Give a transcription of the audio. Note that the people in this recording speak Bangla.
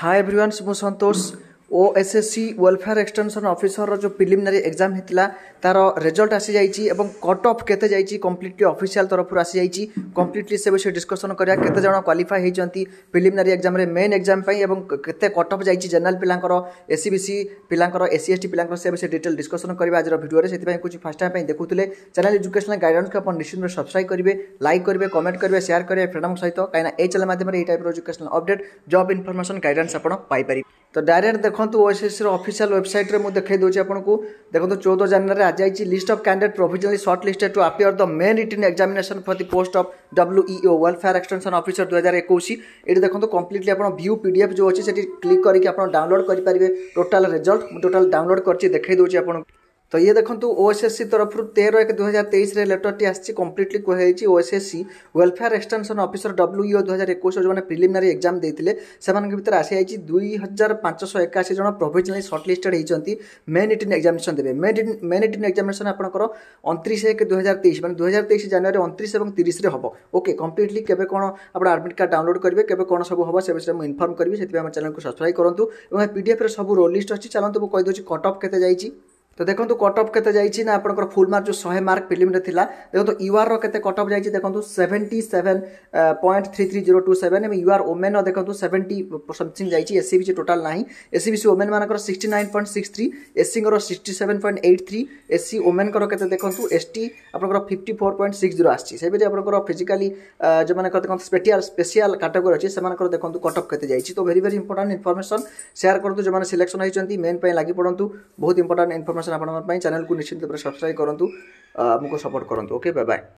হাই এভরিওয়ান মু সন্তোষ ଓ ଓଏସ୍ଏସ୍ସି ୱେଲଫେୟାର ଏକ୍ସଟେନସନ୍ ଅଫିସରର ଯେଉଁ ପ୍ରିଲିମିନାରୀ ଏକ୍ଜାମ୍ ହେଇଥିଲା ତା'ର ରେଜଲ୍ଟ ଆସିଯାଇଛି ଏବଂ କଟ୍ ଅଫ୍ କେତେ ଯାଇଛି କମ୍ପ୍ଲିଟଲି ଅଫିସିଆଲ୍ ତରଫରୁ ଆସିଯାଇଛି କମ୍ପ୍ଲିଟଲି ସେ ବିଷୟରେ ଡିସ୍କସନ୍ କରିବା କେତେ ଜଣ କ୍ୱାଲିଫାଇ ହେଇଛନ୍ତି ପ୍ରିଲିମିନାରୀ ଏକ୍ଜାମ୍ରେ ମେନ୍ ଏକ୍ଜାମ୍ ପାଇଁ ଏବଂ କେତେ କଟ୍ ଅଫ୍ ଯାଇଛି ଜେନେରାଲ୍ ପିଲାଙ୍କର ଏସ୍ସି ସି ପିଲାଙ୍କର ଏସ୍ସି ଏସ୍ଟି ପିଲାଙ୍କର ସେ ବିଷୟରେ ଡିଟେଲ୍ ଡିସ୍କସନ୍ କରିବା ଆଜିର ଭିଡ଼ିଓରେ ସେଥିପାଇଁ କିଛି ଫାଷ୍ଟ ଟାଇମ୍ ପାଇଁ ଦେଖୁଥିଲେ ଚ୍ୟାନେଲ୍ ଏଜୁକେସନ୍ ଗାଇଡ଼ାନ୍ସକୁ ଆପଣ ନିଶ୍ଚିନ୍ତ ସବସ୍କ୍ରାଇବ୍ କରିବେ ଲାଇକ୍ କରିବେ କମେଣ୍ଟ କରିବେ ସେୟାର କରିବେ ଫ୍ରେଣ୍ଡଙ୍କ ସହିତ କାହିଁକିନା ଏଇ ଚ୍ୟାନେଲ୍ ମାଧ୍ୟମରେ ଏଇ ଟାଇପ୍ର education update job information guidance ଆପଣ ପାଇପାରିବେ ତ ଡାଇରେକ୍ଟ ଦେଖନ୍ତୁ ଓଏସ୍ଏସ୍ସିର ଅଫିସିଆଲ୍ ୱେବସାଇଟ୍ରେ ମୁଁ ଦେଖାଇ ଦେଉଛି ଆପଣଙ୍କୁ ଦେଖନ୍ତୁ ଚଉଦ ଜାନୁଆରୀରେ ଆଜି ଯାଇଛି list of candidate provisionally shortlisted to appear the main written examination for the post of WEO welfare extension officer ଦୁଇ ହଜାର ଏକୋଇଶ ଏଇଠି ଦେଖନ୍ତୁ କମ୍ପ୍ଲିଟଲି ଆପଣ ଭିୟୁ ପି ଡି ଏଫ୍ ଯେଉଁ ଅଛି ସେଠି କ୍ଲିକ୍ କରିକି ଆପଣ ଡାଉନଲୋଡ଼୍ କରିପାରିବେ ଟୋଟାଲ୍ ରେଜଲ୍ଟ ମୁଁ ଟୋଟାଲ୍ ଡାଉନଲୋଡ଼୍ କରିଛି ଦେଖାଇ ଦେଉଛି ଆପଣଙ୍କୁ तो ये देखो ओएसएससी तरफ तेरह एक दुई हजार तेईस लेटर टी आसी completely कहुई OSSC welfare extension officer WEO दुई हजार एक जो प्रिलिमिनारी एक्जाम देते से भितर आसी आई दुई हजार पांच शौ एकाशी जन प्रोभजनाली सर्टलिस्टेड होती मेन इटिन एक्जामेसन देते मेन मेन इटिन एक्जामेसन आपर अंतीस एक दुई हजार तेईस मैंने दुई हजार तेईस जानुरी अंतीस और तीस हम ओके कम्प्लीटली के कौन आप आडमिट कार्ड डाउनलोड करेंगे के कौन सब हम से विषय मुझे इनफर्म करी से चैनल को सब्सक्राइब करूँ और पीडीएफ सब रोल लिस्ट अच्छी चलते मुझे कहीदे कटअफ के তো দেখুন কটঅফ কেতে যাইছি না আপনার ফুল মার্ক যে শহে মার্ক ফিল্মরে লা দেখুন ইউআর কেতে কটঅফ যাইছি দেখুন seventy seven point three three zero two seven এবং ইউআর ওমেন দেখুন সেভেন্টি সমথিং যাইছি এসসিবিসি টোটাল না SEBC women Mankar sixty nine point six three এসসিঙ্কর sixty seven point eight three SC ওমেনকর কেতে দেখুন এসটি আপনার fifty four point six zero আসছে সেপরি আপনার ফিজিকালি যে দেখুন স্পেটিয়াল স্পেশিয়াল ক্যাটেগোরি আছে সে দেখুন কটঅফ কেতে যাইছি তো very very important information share করতু যে সিলেকশন হয়েছেন মেন লাগি পড়ু বহুত ইম্পর্টাট ইনফরমেসন ଇନଫର୍ମେସନ୍ ଆପଣଙ୍କ ପାଇଁ ଚ୍ୟାନେଲ୍କୁ ନିଶ୍ଚିନ୍ତ ଭାବରେ ସବସ୍କ୍ରାଇବ୍ କରନ୍ତୁ ଆମକୁ ସପୋର୍ଟ କରନ୍ତୁ ଓକେ ବାଏ ବାଏ